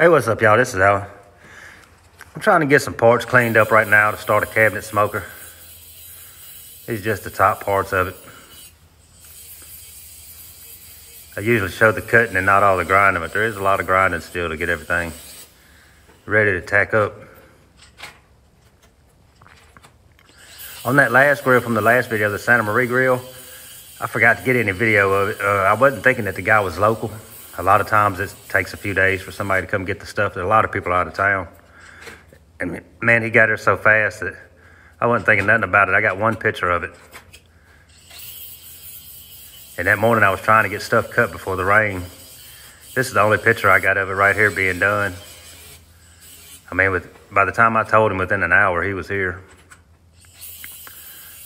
Hey, what's up, y'all? This is Allen. I'm trying to get some parts cleaned up right now to start a cabinet smoker. These just the top parts of it. I usually show the cutting and not all the grinding, but there is a lot of grinding still to get everything ready to tack up. On that last grill from the last video, the Santa Maria grill, I forgot to get any video of it. Uh, I wasn't thinking that the guy was local. A lot of times it takes a few days for somebody to come get the stuff. There a lot of people out of town. And man, he got here so fast that I wasn't thinking nothing about it. I got one picture of it. And that morning I was trying to get stuff cut before the rain. This is the only picture I got of it right here being done. I mean, with by the time I told him within an hour, he was here.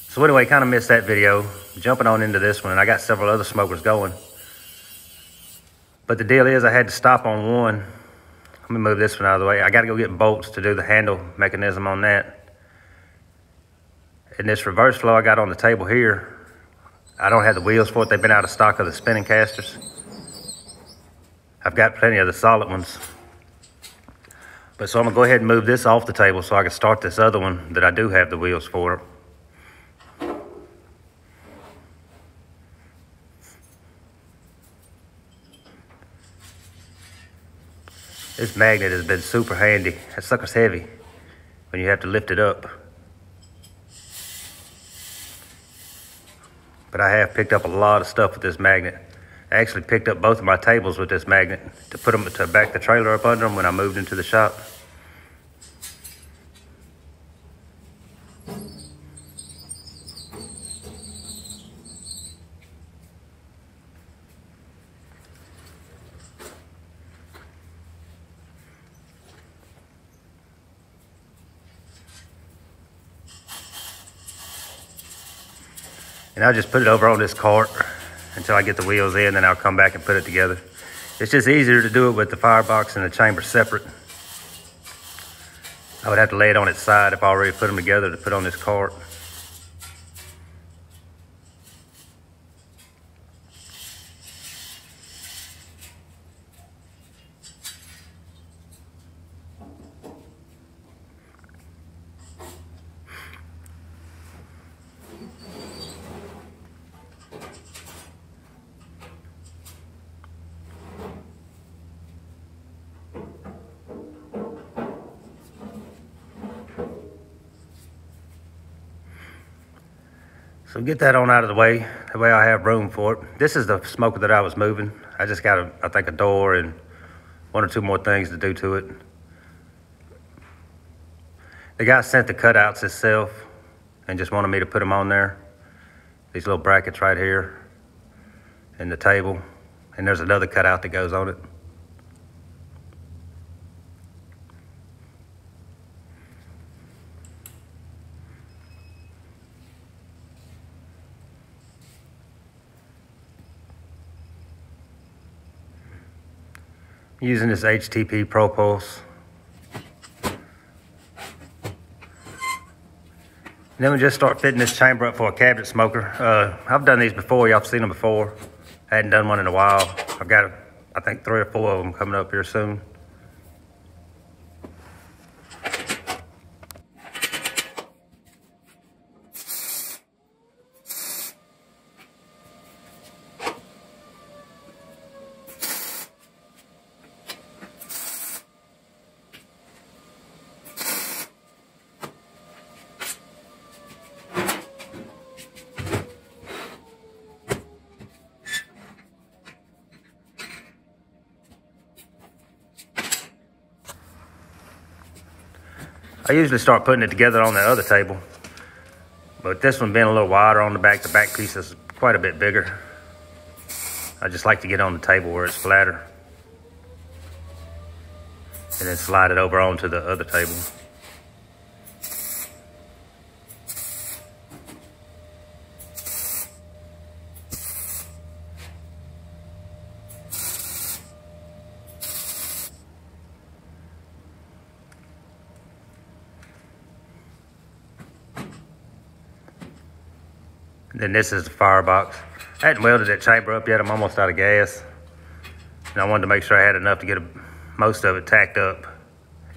So anyway, kind of missed that video. Jumping on into this one, and I got several other smokers going. But the deal is I had to stop on one. Let me move this one out of the way. I got to go get bolts to do the handle mechanism on that. And this reverse flow I got on the table here, I don't have the wheels for it. They've been out of stock of the spinning casters. I've got plenty of the solid ones. But so I'm gonna go ahead and move this off the table so I can start this other one that I do have the wheels for. This magnet has been super handy. That sucker's heavy when you have to lift it up. But I have picked up a lot of stuff with this magnet. I actually picked up both of my tables with this magnet to put them to back the trailer up under them when I moved into the shop. And I'll just put it over on this cart until I get the wheels in, then I'll come back and put it together. It's just easier to do it with the firebox and the chamber separate. I would have to lay it on its side if I already put them together to put on this cart. So get that on out of the way. That way I have room for it. This is the smoker that I was moving. I just got, a, I think, a door and one or two more things to do to it. The guy sent the cutouts himself and just wanted me to put them on there. These little brackets right here and the table. And there's another cutout that goes on it. Using this HTP ProPulse. then we just start fitting this chamber up for a cabinet smoker. Uh, I've done these before, y'all have seen them before. I hadn't done one in a while. I've got, I think, three or four of them coming up here soon. I usually start putting it together on the other table. But this one being a little wider on the back, the back piece is quite a bit bigger. I just like to get on the table where it's flatter. And then slide it over onto the other table. Then this is the firebox. I hadn't welded that chamber up yet. I'm almost out of gas. And I wanted to make sure I had enough to get a, most of it tacked up,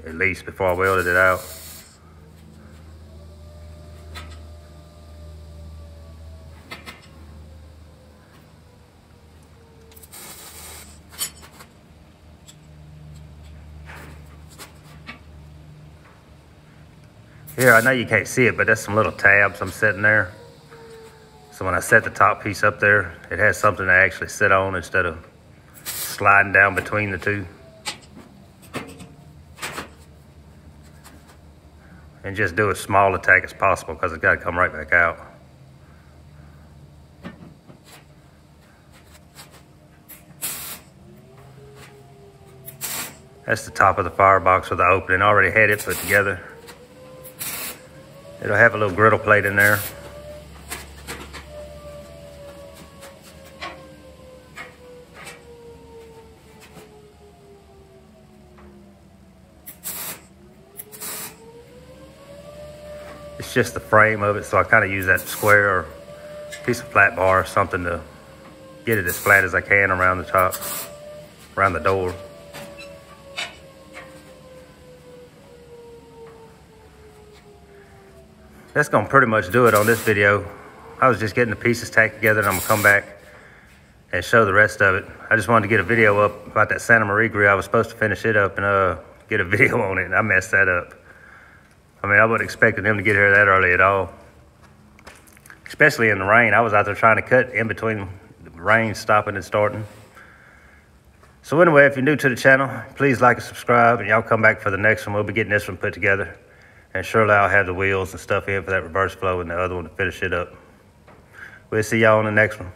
at least before I welded it out. Here, I know you can't see it, but that's some little tabs I'm sitting there. So when I set the top piece up there, it has something to actually sit on instead of sliding down between the two. And just do as small a as possible because it's got to come right back out. That's the top of the firebox with the opening. I already had it put together. It'll have a little griddle plate in there. It's just the frame of it, so I kind of use that square piece of flat bar or something to get it as flat as I can around the top, around the door. That's gonna pretty much do it on this video. I was just getting the pieces tacked together and I'm gonna come back and show the rest of it. I just wanted to get a video up about that Santa Maria grill. I was supposed to finish it up and uh, get a video on it and I messed that up. I mean, I wasn't expecting them to get here that early at all. Especially in the rain. I was out there trying to cut in between the rain stopping and starting. So anyway, if you're new to the channel, please like and subscribe and y'all come back for the next one. We'll be getting this one put together. And surely I'll have the wheels and stuff in for that reverse flow and the other one to finish it up. We'll see y'all on the next one.